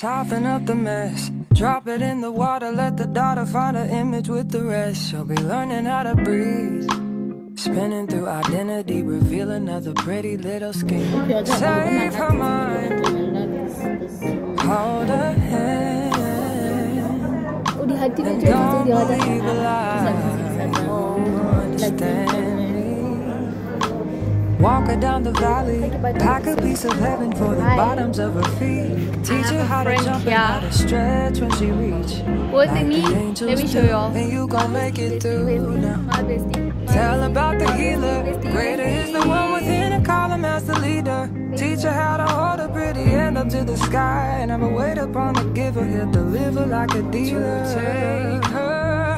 Soften up the mess, drop it in the water, let the daughter find an image with the rest. She'll be learning how to breathe. Spinning through identity, reveal another pretty little skin. Save her mind, hold her hand. Oh, di hati dia And don't believe a lie. Oh, understand me. Walk her down the valley, pack a piece of heaven for the bottoms of her feet. Teach her how to jump and how to stretch when she reach. What's Like in me? Let me show you all. And you gon' make it through now. Tell about the healer. Greater is the one within and call him as the leader. Teach her how to hold a pretty hand up to the sky. And never wait upon the giver. He'll deliver like a dealer. Take her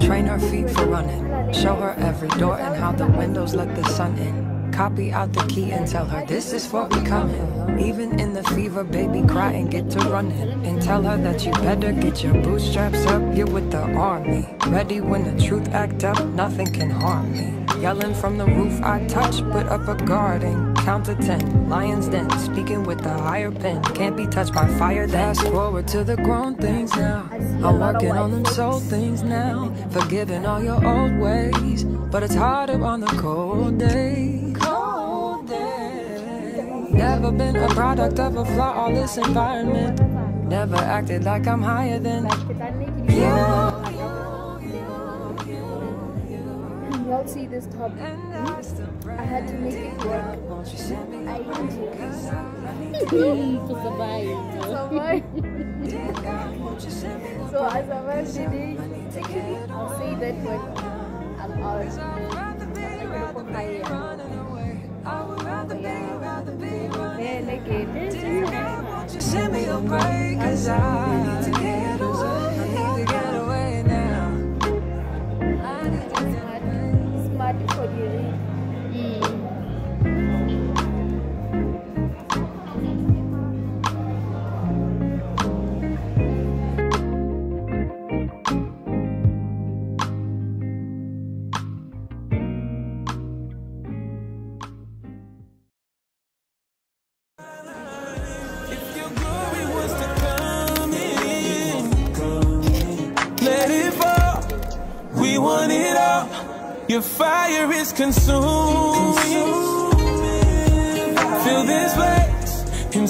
Train her feet for running. Show her every door and how the windows let the sun in. Copy out the key and tell her this is for becoming. Even in the fever, baby, cry and get to running. And tell her that you better get your bootstraps up. You're with the army. Ready when the truth act up, nothing can harm me. Yelling from the roof, I touch, put up a guard and count to ten. Lions den, speaking with the higher pen. Can't be touched by fire. Fast forward to the grown things now. I'm working on them soul things now. Forgiving all your old ways, but it's harder on the cold days. Cold days. Never been a product of a flawless environment. Never acted like I'm higher than Kita ni you. Y'all see this top? And I still I had to make it work. Won't you send me I away? need you. 'Cause I need Sabay. Won't you send me So as a man today, actually, I'll say that when I'm out. I'd rather be, rather be running away. I would rather be, rather be running Then again, Won't you send me a break? Cause I consuming. Fill this place and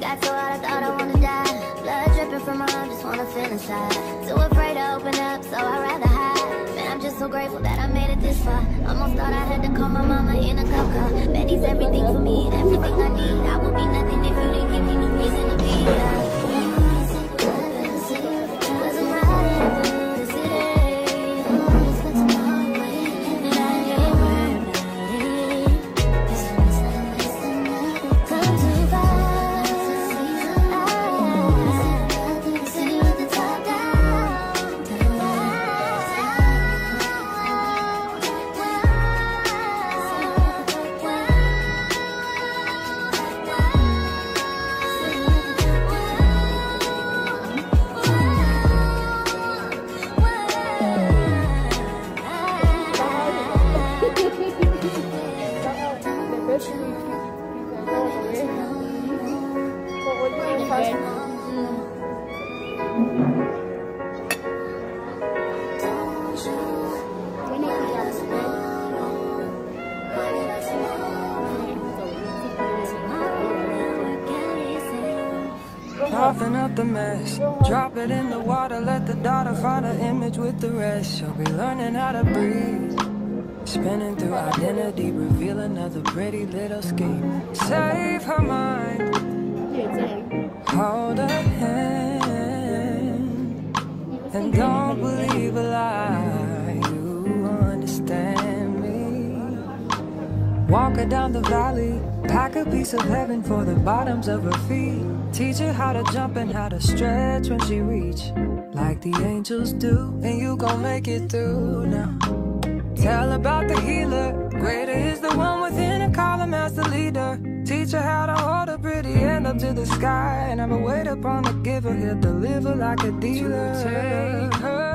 got so hot I thought I wanna die. Blood dripping from my arm, just wanna feel inside. Too afraid to open up, so I'd rather hide. Man, I'm just so grateful that I made it this far. Almost thought I had to call my mama in a cup car. Betty's everything for me everything I need. I would be nothing if you didn't give me the reason to be. Coughing up the mess. Drop it in the water, let the daughter find her image with the rest. She'll be learning how to breathe. Spinning through identity, reveal another pretty little scheme. Save her mind, hold her hand. And don't believe a lie, you understand me. Walk her down the valley, pack a piece of heaven for the bottoms of her feet. Teach her how to jump and how to stretch when she reach, like the angels do, and you gon' make it through now. Tell about the healer, greater is the one within and call him as the leader. Teach her how to hold a pretty hand up to the sky, and never wait upon the giver, he'll deliver like a dealer. Take her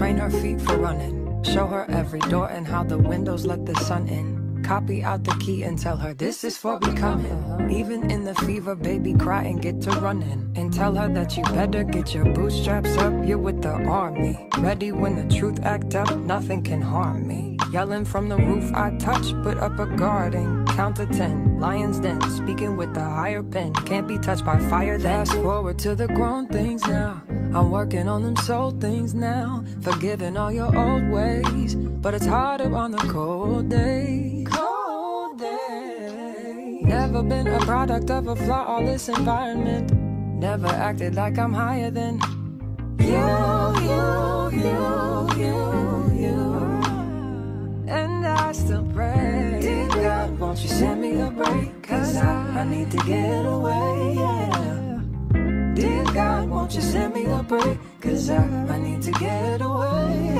Train her feet for running. Show her every door and how the windows let the sun in. Copy out the key and tell her this is for becoming. Even in the fever, baby, cry and get to running. And tell her that you better get your bootstraps up. You're with the army. Ready when the truth act up, nothing can harm me. Yelling from the roof, I touch, put up a guard and count to ten. Lions den, speaking with the higher pen. Can't be touched by fire. Fast forward to the grown things now. I'm working on them soul things now. Forgiving all your old ways. But it's harder on the cold days. Cold. Never been a product of a flawless environment. Never acted like I'm higher than you, you, you, you, you. And I still pray. Dear God, won't you send me a break? Cause I, I need to get away, yeah. Dear God, won't you send me a break? Cause I, I need to get away.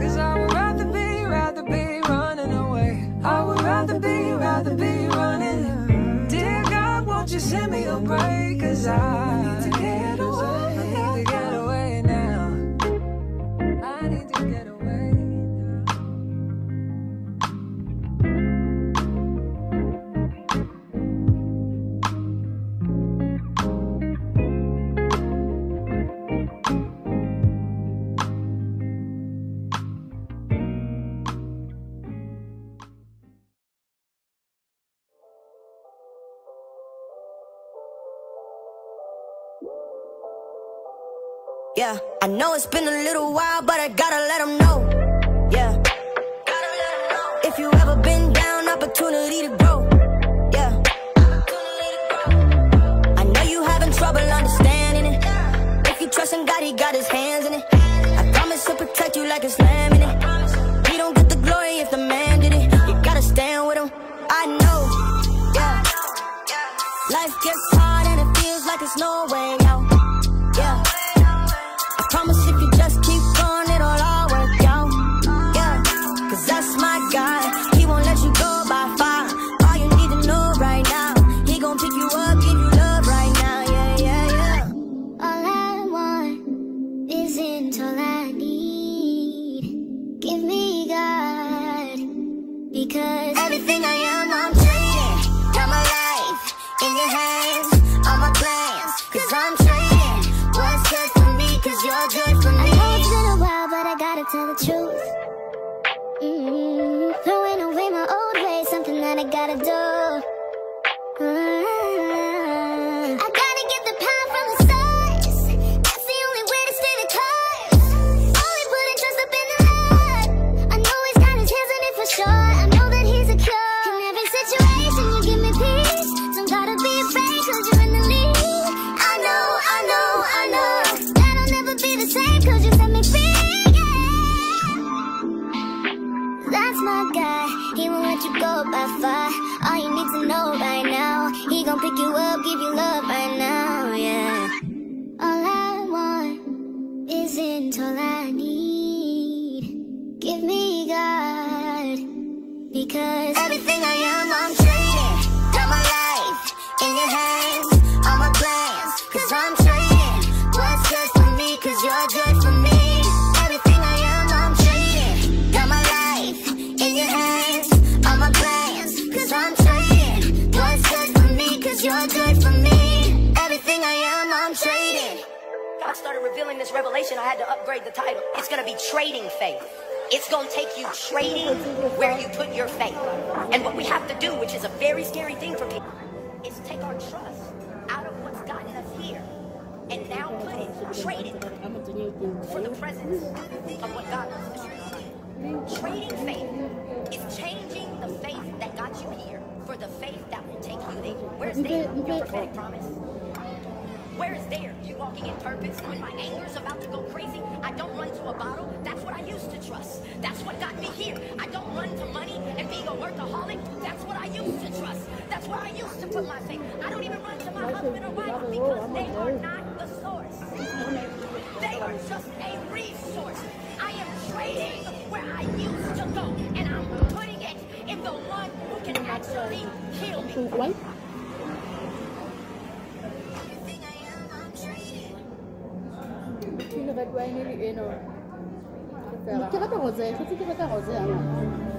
Cause I would rather be, rather be running away. I would rather be, rather be running. Dear God, won't you send me a break? Cause I need to Know it's been a little while, but I gotta let them know. Yeah. Started revealing this revelation, I had to upgrade the title. It's going to be trading faith. It's going to take you trading where you put your faith. And what we have to do, which is a very scary thing for people, is take our trust out of what's gotten us here and now put it, trade it for the presence of what God wants trade. Trading faith is changing the faith that got you here for the faith that will take you there. Where's? Your prophetic promise. Where is there? You walking in purpose. When my anger's about to go crazy, I don't run to a bottle. That's what I used to trust. That's what got me here. I don't run to money and being a workaholic. That's what I used to trust. That's where I used to put my faith. I don't even run to my husband or wife because they are not the source. They are just a resource. I am trading where I used to go, and I'm putting it in the one who can actually heal me. red wine, et non. Tu vas pas rosé, tu vas pas rosé, hein.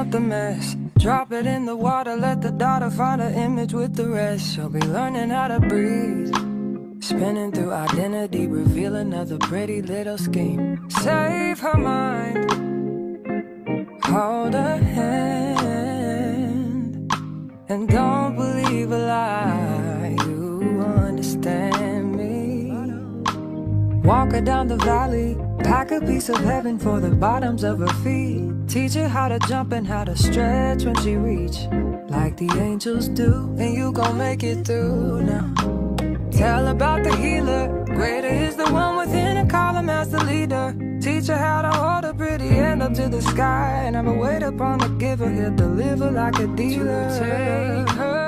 Up the mess. Drop it in the water, let the daughter find her image with the rest. She'll be learning how to breathe. Spinning through identity, reveal another pretty little scheme. Save her mind. Hold her hand. And don't believe a lie. You understand me. Walk her down the valley, Pack a piece of heaven for the bottoms of her feet. Teach her how to jump and how to stretch when she reach. Like the angels do, and you gon' make it through now. Tell about the healer. Greater is the one within and call him as the leader. Teach her how to hold a pretty hand up to the sky. Never wait upon the giver, he'll deliver like a dealer. Take her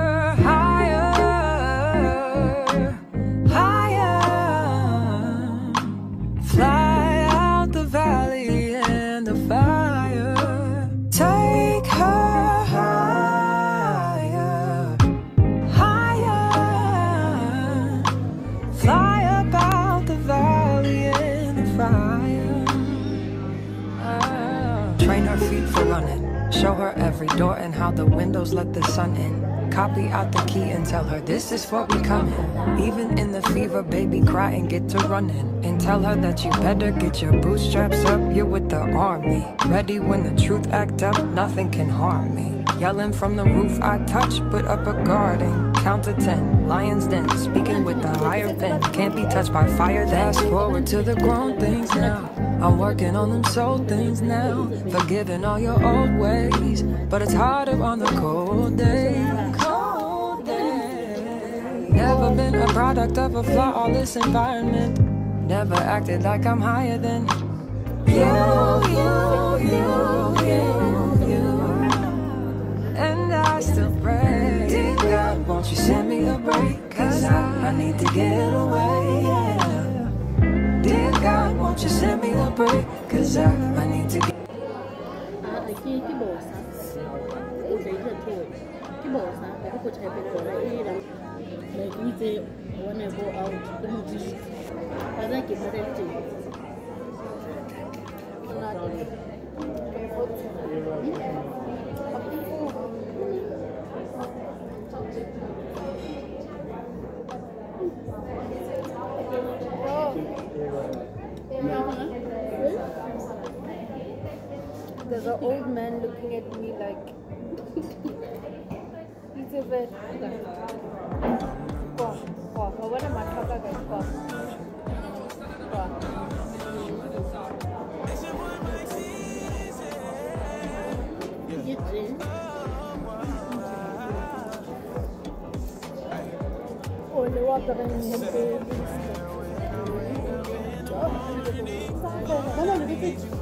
every door and how the windows let the sun in. Copy out the key and tell her this is what we coming. Even in the fever, baby, cry and get to running. And tell her that you better get your bootstraps up. You're with the army. Ready when the truth act up, nothing can harm me. Yelling from the roof, I touch, put up a guarding. Count to ten, lion's den, speaking with the higher pen. Can't be touched by fire, fast forward to the grown things now. I'm working on them soul things now. Forgiving all your old ways, but it's harder on the cold days. Cold days. Never been a product of a flawless environment. Never acted like I'm higher than you, you, you, you, you. And I still pray, dear God, won't you send me a break? Cause I, I need to get away. won't you set me a break? Cause I, I need to get... Aqui, que Eu vou te aqui Like, we say, when I go out, don't just... Mas aqui, mas é de tudo. Thank you. There's an old man looking at me like he's a bit. Wow, wow, what am I talking about? Wow. Wow. Oh, the water in him. No, no, no, this is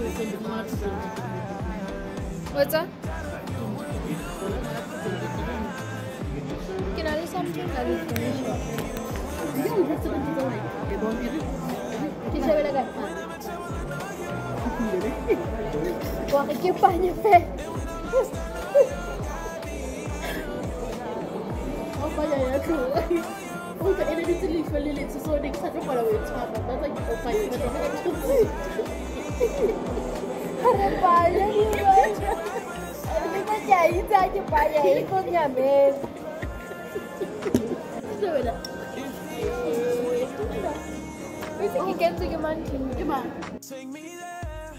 What's that? Can I do something. Wah, panha, pé. Apa ya ya tu? Oh, tak ada di sini sebalik lilit susu ni kita tak pada. Tak tak kita apa Take me there,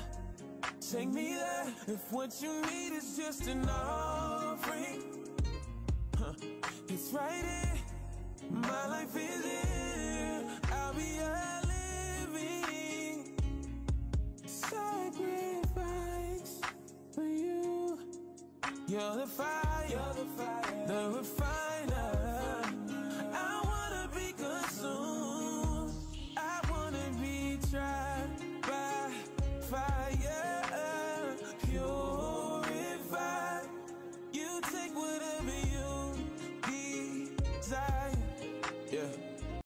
take me there. If what you need is just an offering, huh, it's right here. My life is here. I'll be a You're the fire, you're the